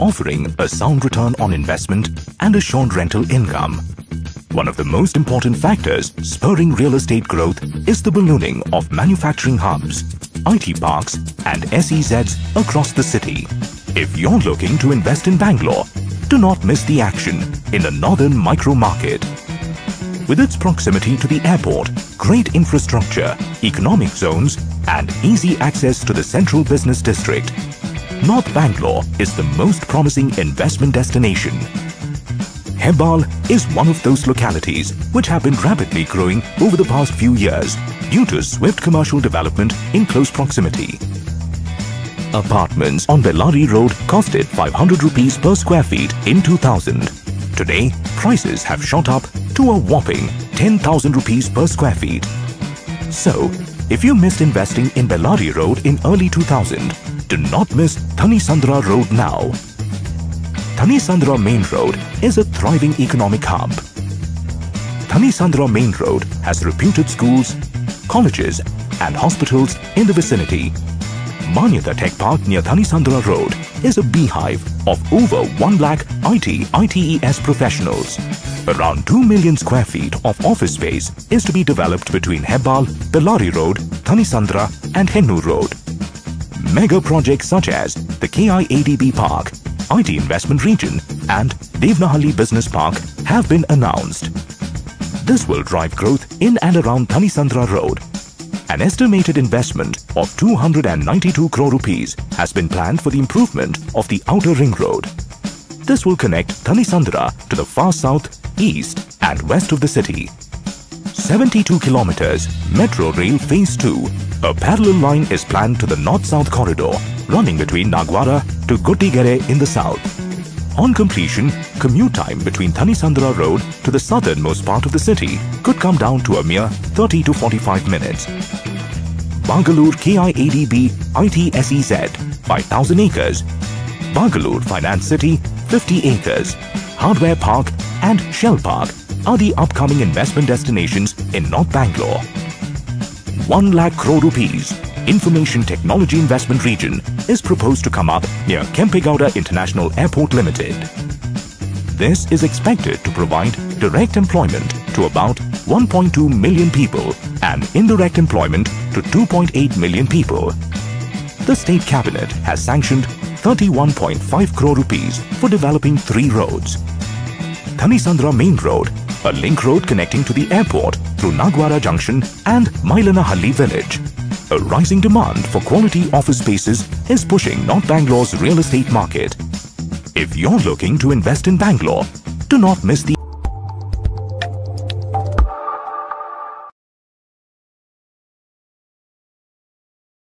offering a sound return on investment and assured rental income. One of the most important factors spurring real estate growth is the ballooning of manufacturing hubs, IT parks and SEZs across the city. If you're looking to invest in Bangalore, do not miss the action in the northern micro market. With its proximity to the airport, great infrastructure, economic zones and easy access to the central business district, North Bangalore is the most promising investment destination. Hebbal is one of those localities which have been rapidly growing over the past few years due to swift commercial development in close proximity. Apartments on Bellary Road costed 500 rupees per square feet in 2000. Today, prices have shot up to a whopping 10,000 rupees per square feet. So, if you missed investing in Bellary Road in early 2000, do not miss Thanisandra Road now. Thanisandra Main Road is a thriving economic hub. Thanisandra Main Road has reputed schools, colleges and hospitals in the vicinity. Manyata Tech Park near Thanisandra Road is a beehive of over 1 lakh IT ITES professionals. Around 2 million square feet of office space is to be developed between Hebbal, Bellary Road, Thanisandra and Hennur Road. Mega projects such as the KIADB Park, IT Investment Region and Devnahalli Business Park have been announced. This will drive growth in and around Thanisandra Road. An estimated investment of 292 crore rupees has been planned for the improvement of the outer ring road. This will connect Thanisandra to the far south, east and west of the city. 72 kilometers Metro Rail Phase 2. A parallel line is planned to the north-south corridor running between Nagwara to Gottigere in the south. On completion, commute time between Thanisandra Road to the southernmost part of the city could come down to a mere 30 to 45 minutes. Bagalur KIADB ITSEZ 5,000 acres. Bagalur Finance City 50 acres. Hardware Park and Shell Park are the upcoming investment destinations in North Bangalore. 1 lakh crore rupees Information Technology Investment Region is proposed to come up near Kempegowda International Airport Limited. This is expected to provide direct employment to about 1.2 million people and indirect employment to 2.8 million people. The State Cabinet has sanctioned 31.5 crore rupees for developing three roads. Thanisandra Main Road, a link road connecting to the airport through Nagwara Junction and Mailanahalli village. A rising demand for quality office spaces is pushing North Bangalore's real estate market. If you're looking to invest in Bangalore, do not miss the